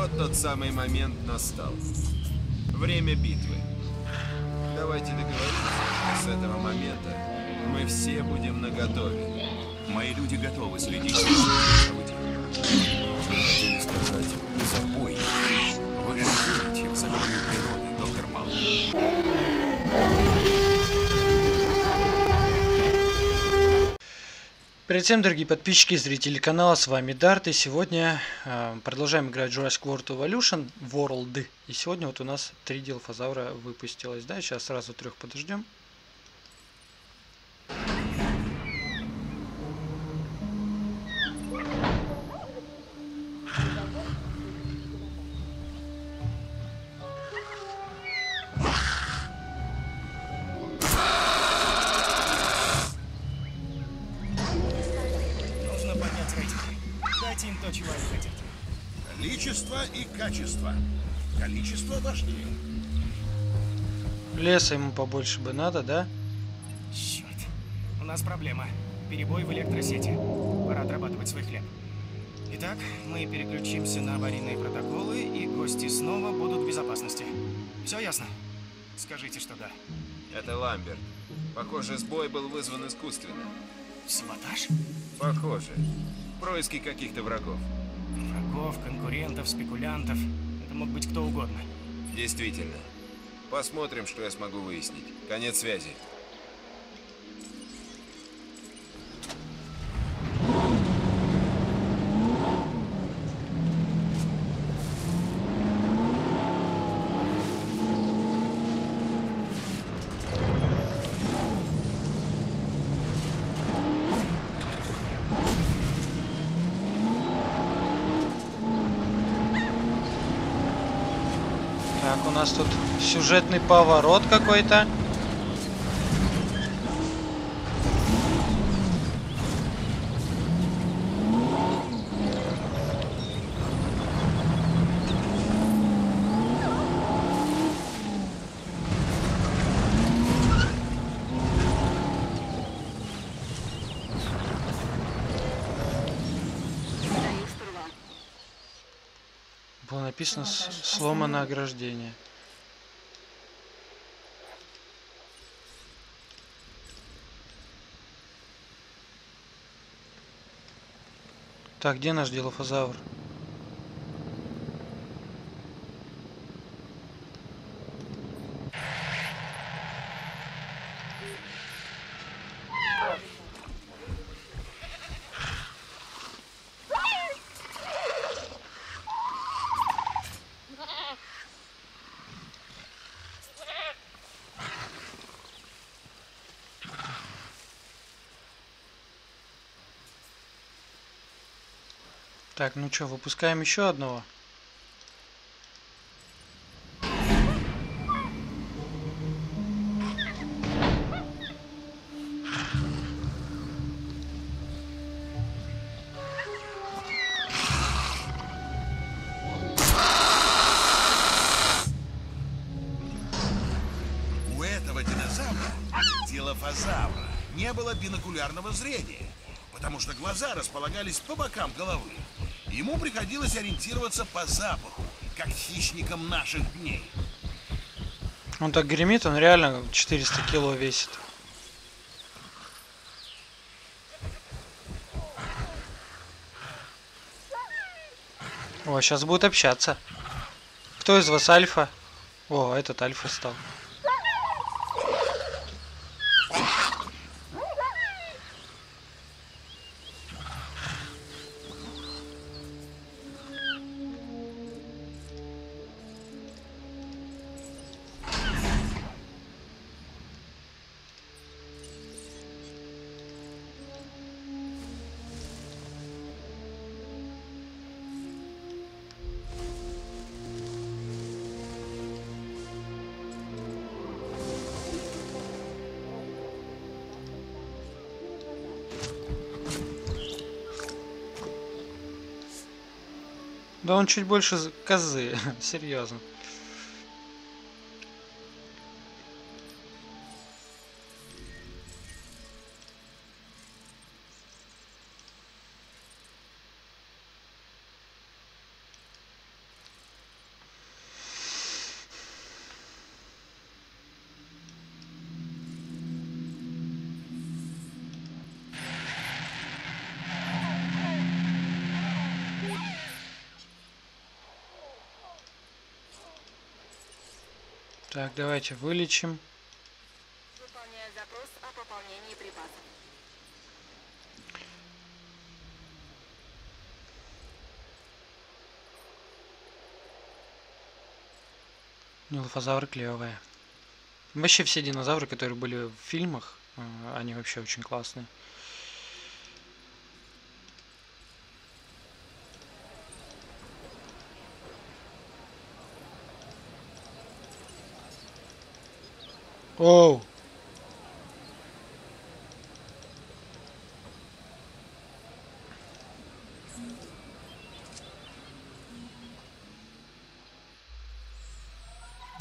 Вот тот самый момент настал. Время битвы. Давайте договоримся, что с этого момента мы все будем наготове. Мои люди готовы следить за событиями. Хотели сказать, За бой. Привет всем, дорогие подписчики и зрители канала, с вами Дарт, и сегодня э, продолжаем играть Jurassic World Evolution World. И сегодня вот у нас три дилфозавра выпустилось, да, сейчас сразу трех подождем. Количество и качество. Количество важнее. Леса ему побольше бы надо, да? Черт. У нас проблема. Перебой в электросети. Пора отрабатывать свой хлеб. Итак, мы переключимся на аварийные протоколы, и гости снова будут в безопасности. Все ясно? Скажите, что да. это Ламберт. Похоже, сбой был вызван искусственно. Саботаж? Похоже. Происки каких-то врагов. Врагов, конкурентов, спекулянтов. Это мог быть кто угодно. Действительно. Посмотрим, что я смогу выяснить. Конец связи. Нас тут сюжетный поворот какой-то. Написано сломано ограждение. Так, где наш дилофозавр? Так, ну что, выпускаем еще одного? Бинокулярного зрения, потому что глаза располагались по бокам головы. Ему приходилось ориентироваться по запаху, как хищникам наших дней. Он так гремит, он реально 400 кило весит. О, сейчас будут общаться. Кто из вас альфа? О, этот альфа стал. Да он чуть больше козы, серьезно. Так, давайте вылечим. Выполняю запрос о пополнении припасов. Дилофазавры клевые. Вообще все динозавры, которые были в фильмах, э, они вообще очень классные. Оу!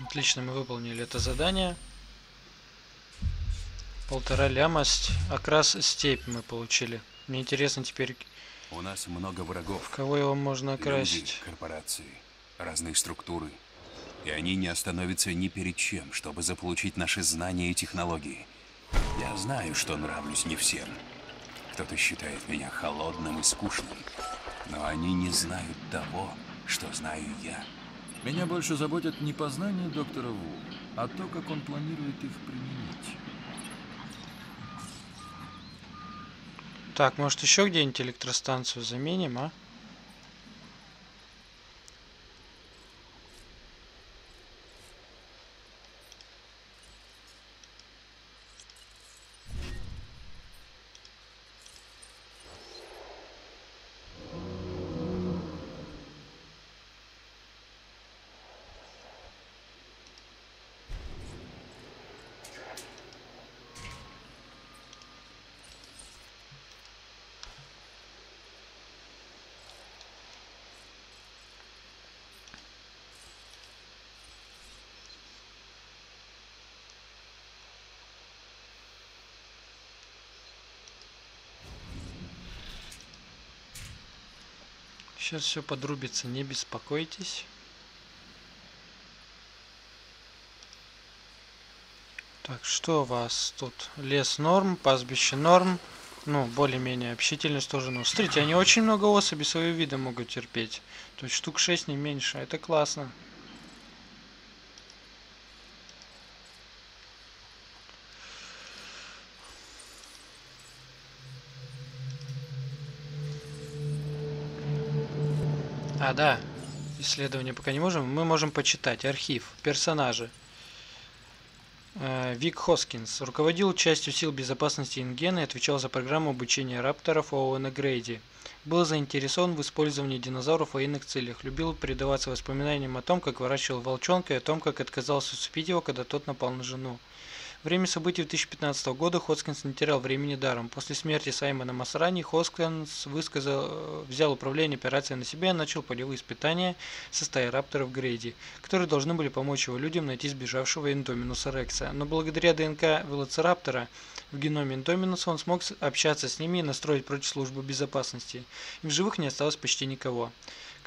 Отлично, мы выполнили это задание. Полтора ляма, ст- окрас степь мы получили. Мне интересно теперь, У нас много врагов. кого его можно Люди, окрасить. корпорации, разные структуры. И они не остановятся ни перед чем, чтобы заполучить наши знания и технологии. Я знаю, что нравлюсь не всем. Кто-то считает меня холодным и скучным. Но они не знают того, что знаю я. Меня больше заботят не познания доктора Ву, а то, как он планирует их применить. Так, может еще где-нибудь электростанцию заменим, а? Сейчас все подрубится, не беспокойтесь. Так, что у вас тут? Лес норм, пастбище норм. Ну, более-менее общительность тоже. Ну, смотрите, они очень много особей своего вида могут терпеть. То есть штук 6 не меньше. Это классно. А, да. Исследования пока не можем. Мы можем почитать. Архив. Персонажи. Э, Вик Хоскинс руководил частью сил безопасности Ингена и отвечал за программу обучения рапторов Оуэна Грейди. Был заинтересован в использовании динозавров в военных целях. Любил предаваться воспоминаниям о том, как выращивал волчонка и о том, как отказался усыпить его, когда тот напал на жену. Время событий 2015 года Хоскинс не терял времени даром. После смерти Саймона Масрани Хоскинс высказал, э, взял управление операцией на себя и начал полевые испытания со стаей рапторов Грейди, которые должны были помочь его людям найти сбежавшего Индоминуса Рекса. Но благодаря ДНК Велоцираптора в геноме Индоминуса он смог общаться с ними и настроить против службы безопасности. И в живых не осталось почти никого.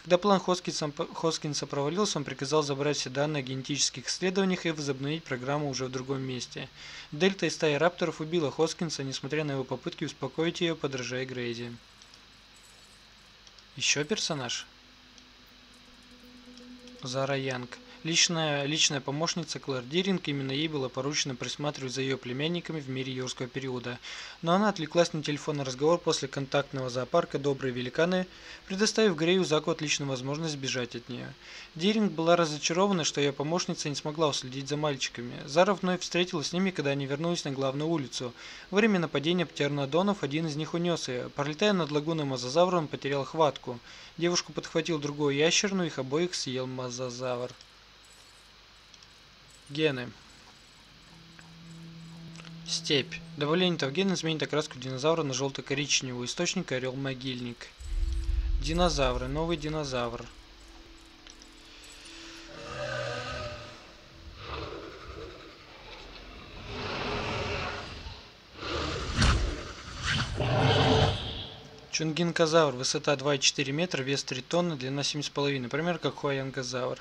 Когда план Хоскинса, Хоскинса провалился, он приказал забрать все данные о генетических исследованиях и возобновить программу уже в другом месте. Дельта из стаи рапторов убила Хоскинса, несмотря на его попытки успокоить ее, подражая Грейди. Еще персонаж? Зара Янг. Личная, личная помощница Клэр Диринг, именно ей было поручено присматривать за ее племянниками в мире юрского периода. Но она отвлеклась на телефонный разговор после контактного зоопарка «Добрые великаны», предоставив Грею Заку отличную возможность сбежать от нее. Диринг была разочарована, что ее помощница не смогла уследить за мальчиками. Зара вновь встретилась с ними, когда они вернулись на главную улицу. Во время нападения птернодонов один из них унес ее. Пролетая над лагуной Мозазавра, он потерял хватку. Девушку подхватил другой ящер, но их обоих съел Мозазавр. Гены. Степь. Добавление тавгена изменит окраску динозавра на желто-коричневую. Источник орел-могильник. Динозавры. Новый динозавр. Чунгинкозавр. Высота 2,4 метра, вес 3 тонны, длина 7,5. Например, как хуаянгозавр.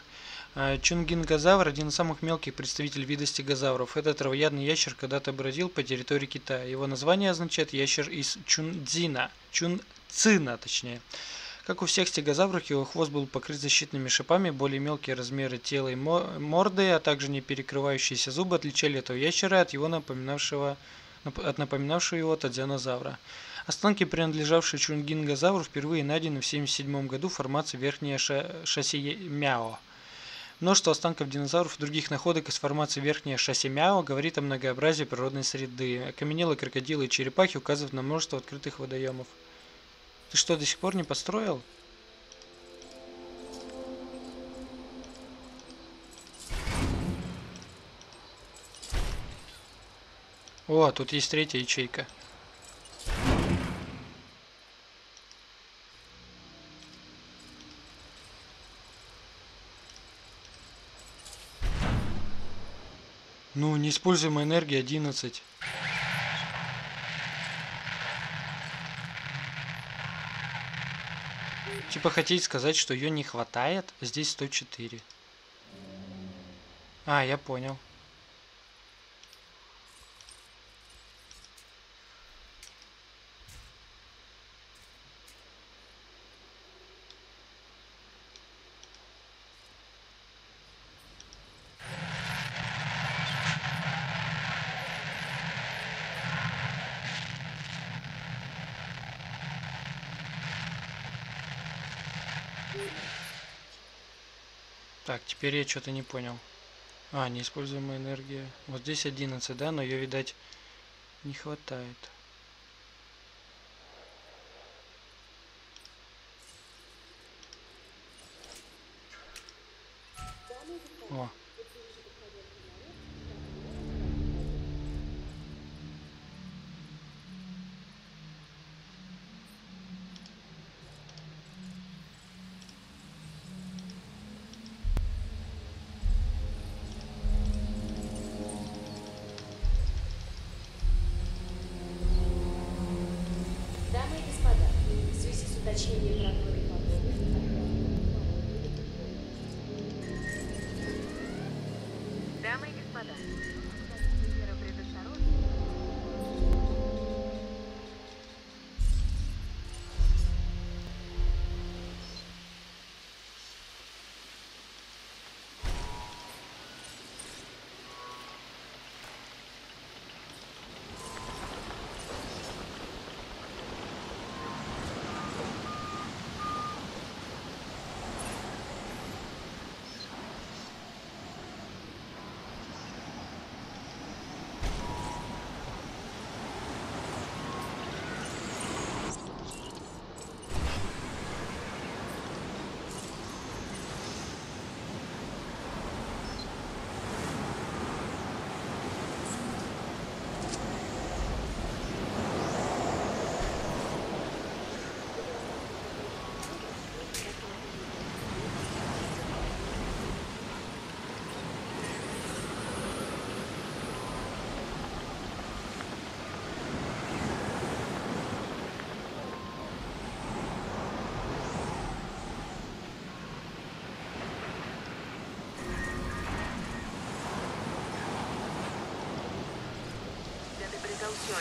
А, Чунгингозавр – один из самых мелких представителей вида стегозавров. Этот травоядный ящер когда-то бродил по территории Китая. Его название означает ящер из Чунцзина. Чунцина, точнее. Как у всех стегозавров, его хвост был покрыт защитными шипами, более мелкие размеры тела и мо- морды, а также не перекрывающиеся зубы отличали этого ящера от его напоминавшего нап- от напоминавшего его тадзянозавра. Останки, принадлежавшие чунгингозавру, впервые найдены в 1977 году в формации верхнее ша- шасси Мяо. Множество останков динозавров и других находок из формации верхнее шасси Мяо говорит о многообразии природной среды. Окаменелые крокодилы и черепахи указывают на множество открытых водоемов. Ты что, до сих пор не построил? О, тут есть третья ячейка. Ну, неиспользуемая энергия 11. Типа хотите сказать, что ее не хватает? Здесь 104. А, я понял. Так, теперь я что-то не понял. А, неиспользуемая энергия. Вот здесь 11, да, но ее, видать, не хватает.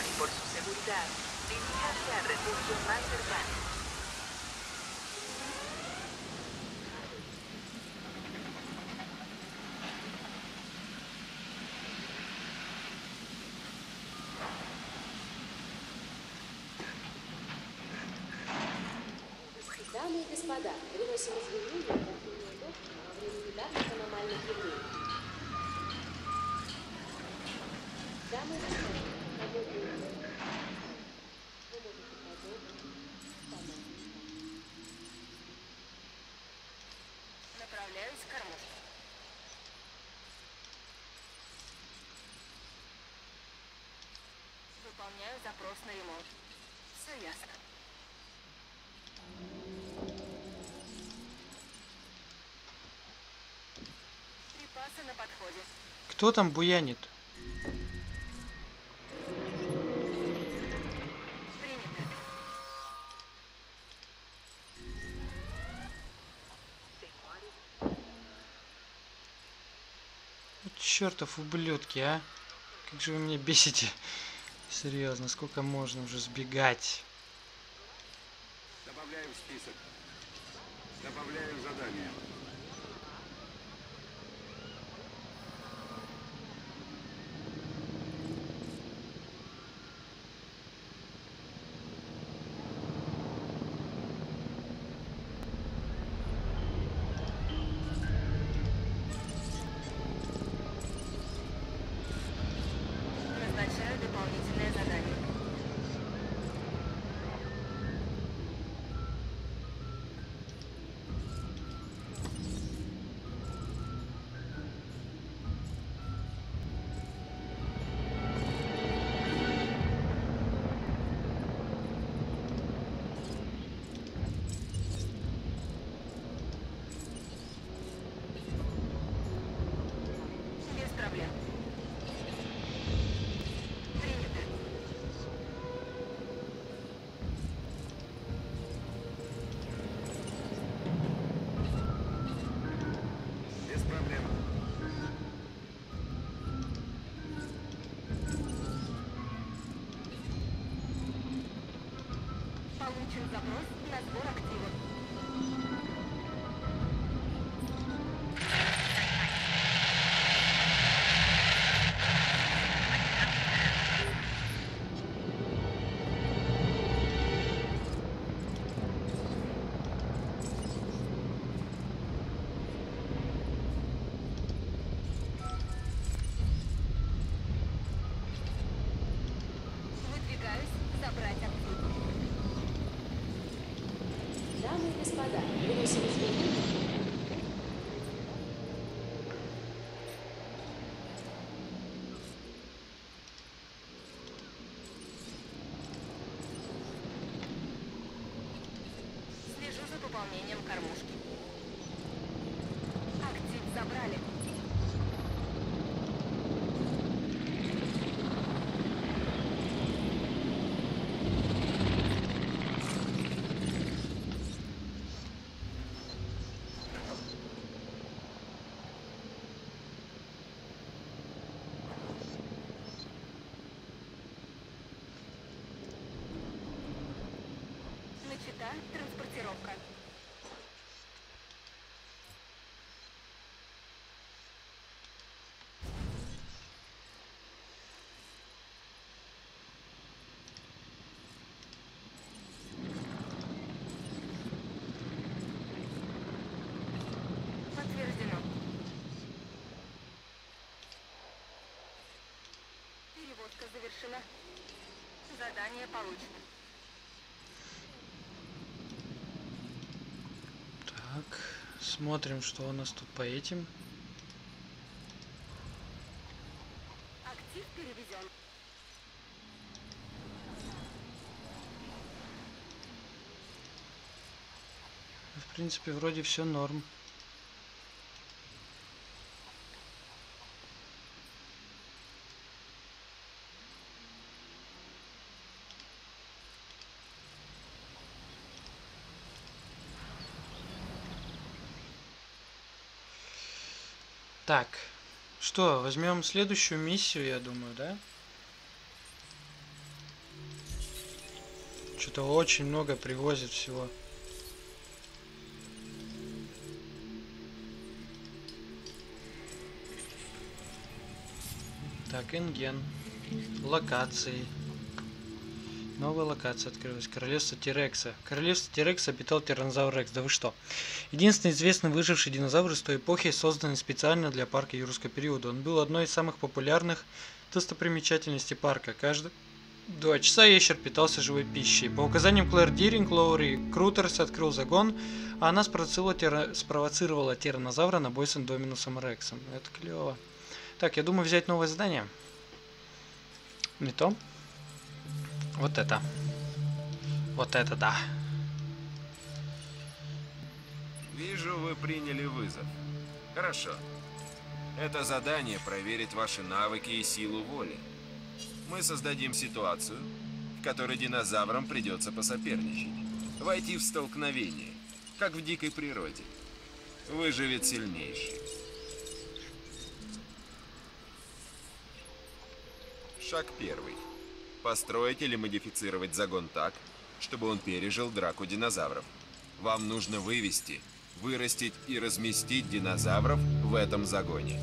precaución y por su seguridad, diríjase al refugio más cercano. Дамы и господа, приносим извинения за отмену доктора во время недавних аномальных явлений. Дамы и господа, Запрос на ремонт. Все ясно. Припасы на подходе. Кто там буянит? Чертов ублюдки, а. Как же вы меня бесите. Серьезно, сколько можно уже сбегать? Добавляем список. Добавляем задание. Проблем. Принято. Без проблем. Получен запрос на сбор активов. Задание получено. Так, смотрим, что у нас тут по этим. Актив перевезен. В принципе, вроде все норм. Так, что, возьмем следующую миссию, я думаю, да? Что-то очень много привозит всего. Так, Энген. Локации. Новая локация открылась. Королевство Тирекса. Королевство Тирекса обитал тиранозавр Рекс. Да вы что? Единственный известный выживший динозавр из той эпохи, созданный специально для парка юрского периода. Он был одной из самых популярных достопримечательностей парка. Каждый два часа ящер питался живой пищей. По указаниям Клэр Диринг, Лоури Крутерс открыл загон, а она спровоцировала, тира- спровоцировала тиранозавра на бой с Индоминусом Рексом. Это клево. Так, я думаю взять новое задание. Не то. Вот это. Вот это да. Вижу, вы приняли вызов. Хорошо. Это задание проверит ваши навыки и силу воли. Мы создадим ситуацию, в которой динозаврам придется посоперничать. Войти в столкновение, как в дикой природе. Выживет сильнейший. Шаг первый. Построить или модифицировать загон так, чтобы он пережил драку динозавров. Вам нужно вывести, вырастить и разместить динозавров в этом загоне.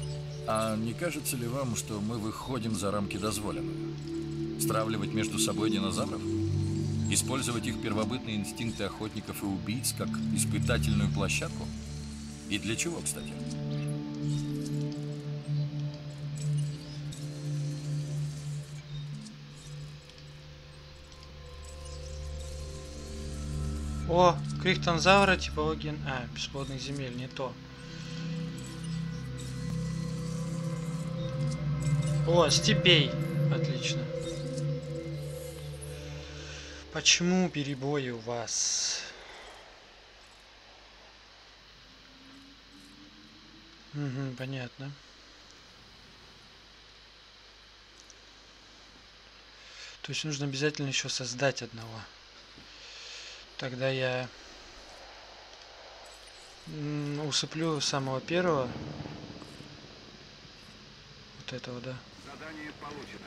А не кажется ли вам, что мы выходим за рамки дозволенного? Стравливать между собой динозавров? Использовать их первобытные инстинкты охотников и убийц как испытательную площадку? И для чего, кстати? О, крихтонзавра, типология... А, бесплодных земель, не то. О, степей. Отлично. Почему перебои у вас? Угу, понятно. То есть нужно обязательно еще создать одного. Тогда я усыплю самого первого. Вот этого, да. Задание получено.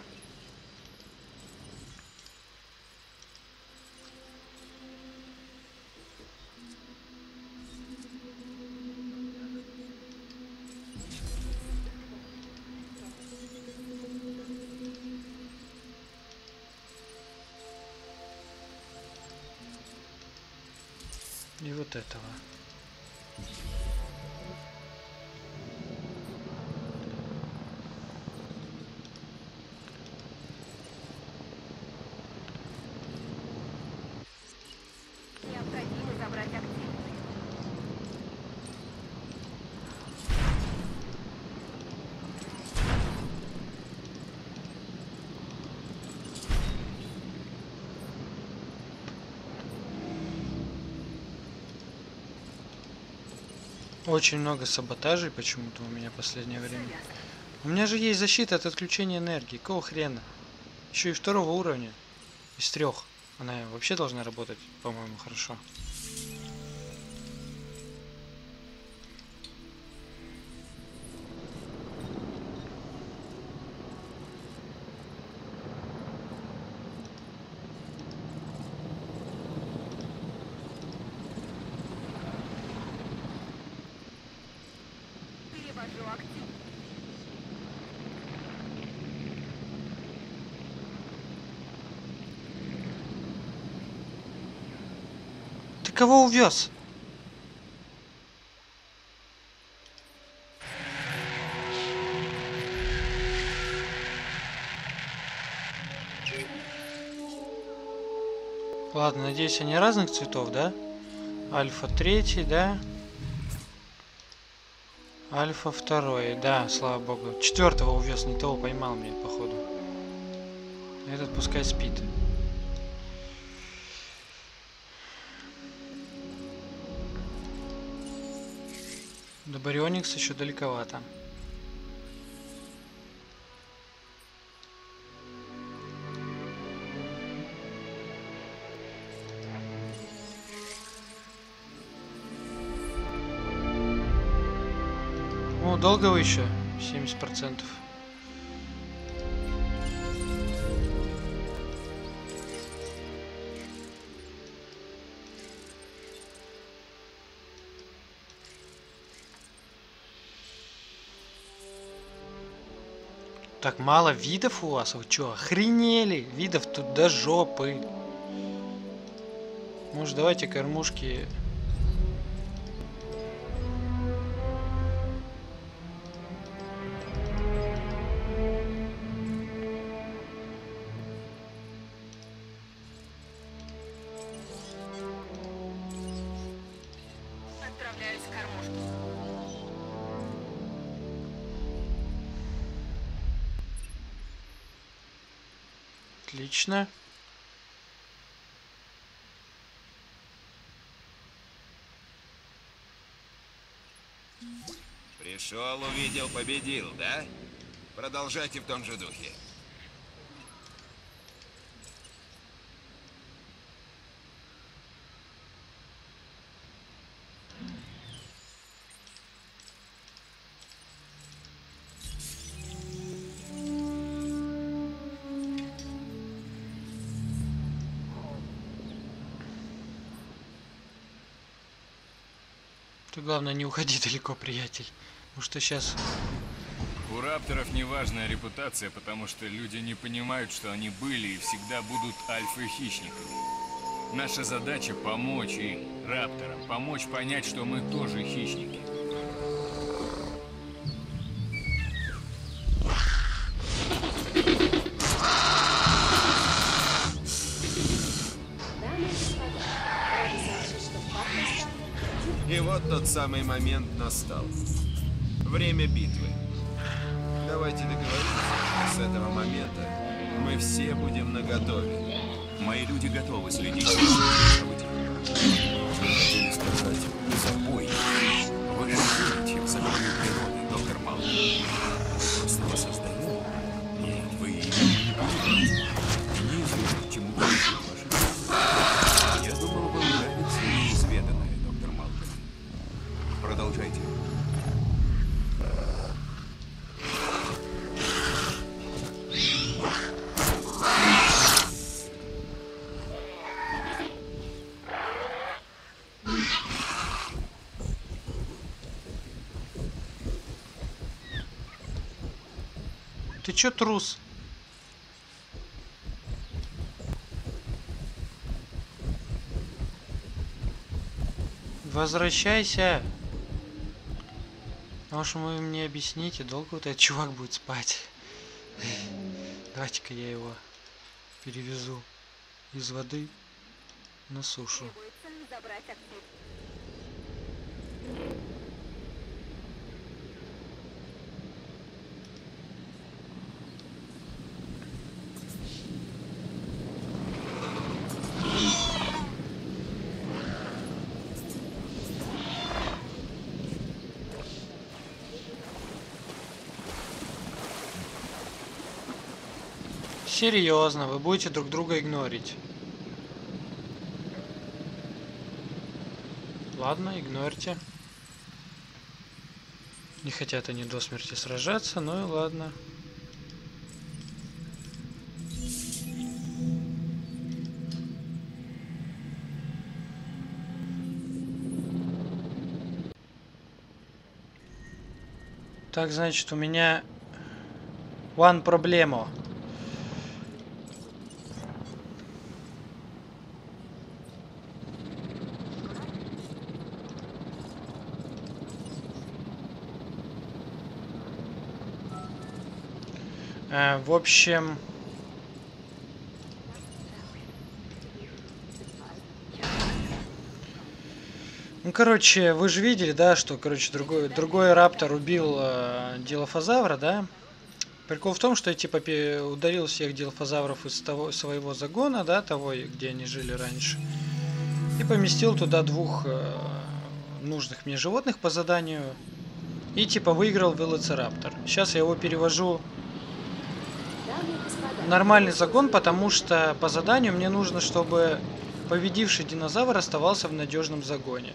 Вот этого. Очень много саботажей почему-то у меня в последнее время. У меня же есть защита от отключения энергии. Какого хрена? Еще и второго уровня. Из трех. Она вообще должна работать, по-моему, хорошо. Актив. Ты кого увез? Ладно, надеюсь, они разных цветов, да? Альфа третий, да? Альфа второй, да, слава богу. Четвертого увез, не того поймал мне, походу. Этот пускай спит. До Барионикс еще далековато. О, долго вы еще? 70%. Так мало видов у вас? Вы что, охренели? Видов тут до жопы. Может, давайте кормушки... Отлично. Пришел, увидел, победил, да? Продолжайте в том же духе. Главное не уходи далеко, приятель. Потому что сейчас... У рапторов неважная репутация, потому что люди не понимают, что они были и всегда будут альфа-хищниками. Наша задача помочь им, рапторам, помочь понять, что мы тоже хищники. Вот тот самый момент настал. Время битвы. Давайте договоримся, с этого момента мы все будем наготове. Мои люди готовы следить за. Вы хотели сказать Ты чё трус? Возвращайся. Может, вы мне объясните, долго вот этот чувак будет спать? Давайте-ка я его перевезу из воды на сушу. Серьезно, вы будете друг друга игнорить. Ладно, игнорьте. Не хотят они до смерти сражаться, ну и ладно. Так, значит, у меня one проблема. Э, в общем... Ну, короче, вы же видели, да, что, короче, другой, другой раптор убил э, дилофазавра, да? Прикол в том, что я, типа, ударил всех дилофазавров из того своего загона, да, того, где они жили раньше. И поместил туда двух э, нужных мне животных по заданию. И, типа, выиграл велоцираптор. Сейчас я его перевожу нормальный загон, потому что по заданию мне нужно, чтобы победивший динозавр оставался в надежном загоне.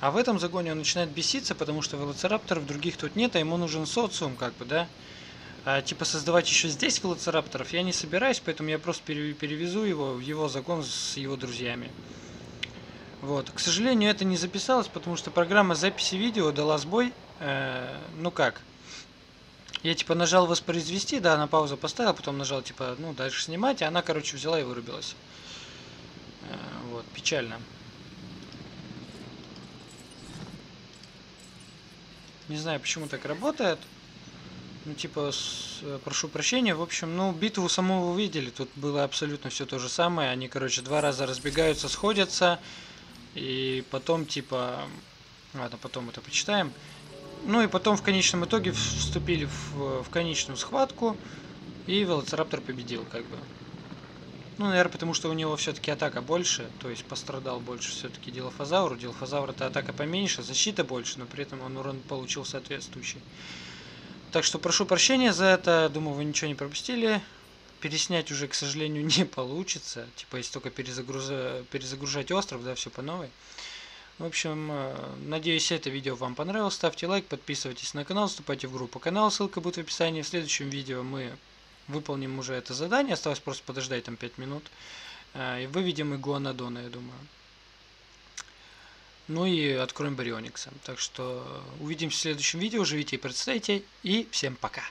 А в этом загоне он начинает беситься, потому что велоцирапторов других тут нет, а ему нужен социум, как бы, да. А, типа создавать еще здесь велоцирапторов я не собираюсь, поэтому я просто пере- перевезу его в его загон с его друзьями. Вот. К сожалению, это не записалось, потому что программа записи видео дала сбой. Э, ну как? Я типа нажал воспроизвести, да, на паузу поставил, потом нажал типа, ну, дальше снимать, и она, короче, взяла и вырубилась. Э, Вот, печально. Не знаю, почему так работает. Ну, типа, с- э, прошу прощения. В общем, ну, битву саму вы видели. Тут было абсолютно все то же самое. Они, короче, два раза разбегаются, сходятся. И потом, типа... Ладно, потом это почитаем. Ну и потом в конечном итоге вступили в, в конечную схватку. И Велоцираптор победил, как бы. Ну, наверное, потому что у него все-таки атака больше, то есть пострадал больше все-таки Дилофазавр. У Дилофазавра-то атака поменьше, защита больше, но при этом он урон получил соответствующий. Так что прошу прощения за это, думаю, вы ничего не пропустили. Переснять уже, к сожалению, не получится. Типа, если только перезагруза- перезагружать остров, да, все по новой. В общем, э, надеюсь, это видео вам понравилось. Ставьте лайк, подписывайтесь на канал, вступайте в группу канала, ссылка будет в описании. В следующем видео мы выполним уже это задание. Осталось просто подождать там 5 минут. Э, И выведем игуанодона, я думаю. Ну и откроем Барионикса. Так что увидимся в следующем видео. Живите и представьте. И всем пока.